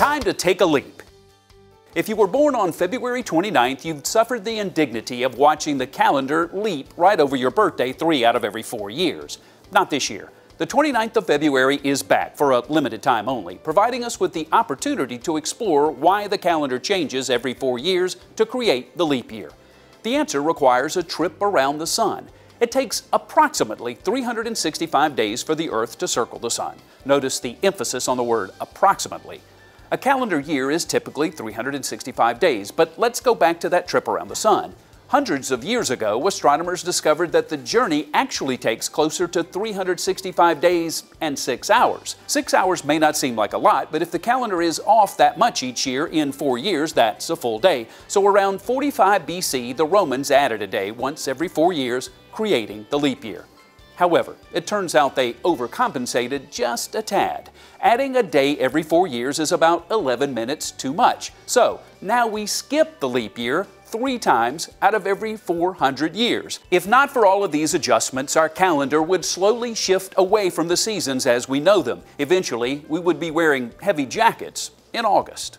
Time to take a leap. If you were born on February 29th, you've suffered the indignity of watching the calendar leap right over your birthday three out of every four years. Not this year. The 29th of February is back for a limited time only, providing us with the opportunity to explore why the calendar changes every four years to create the leap year. The answer requires a trip around the sun. It takes approximately 365 days for the Earth to circle the sun. Notice the emphasis on the word approximately. A calendar year is typically 365 days, but let's go back to that trip around the sun. Hundreds of years ago, astronomers discovered that the journey actually takes closer to 365 days and 6 hours. 6 hours may not seem like a lot, but if the calendar is off that much each year in 4 years, that's a full day. So around 45 BC, the Romans added a day once every 4 years, creating the leap year. However, it turns out they overcompensated just a tad. Adding a day every four years is about 11 minutes too much. So now we skip the leap year three times out of every 400 years. If not for all of these adjustments, our calendar would slowly shift away from the seasons as we know them. Eventually, we would be wearing heavy jackets in August.